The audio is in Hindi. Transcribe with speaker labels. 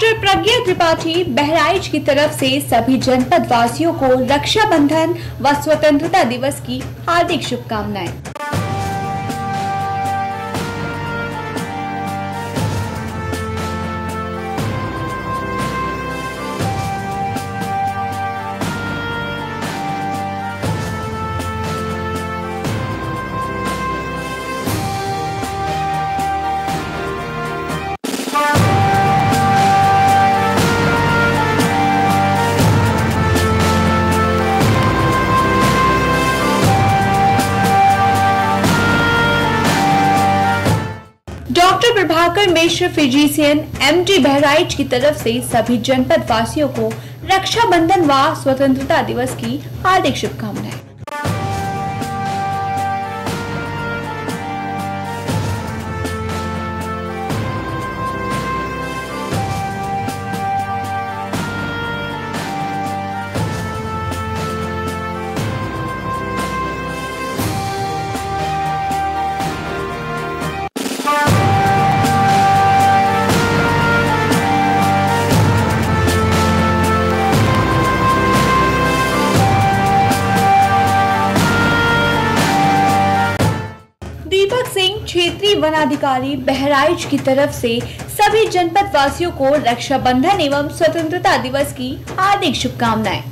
Speaker 1: डॉक्टर प्रज्ञा त्रिपाठी बहराइच की तरफ़ से सभी जनपद वासियों को रक्षाबंधन व स्वतंत्रता दिवस की हार्दिक शुभकामनाएँ। प्रभाकर मिश्र फिजिशियन एमटी बहराइच की तरफ़ से सभी जनपद वासियों को रक्षाबंधन व स्वतंत्रता दिवस की हार्दिक शुभकामनाएँ। क्षेत्रीय वनाधिकारी बहराइच की तरफ़ से सभी जनपद वासियों को रक्षाबंधन एवं स्वतंत्रता दिवस की हार्दिक शुभकामनाएँ।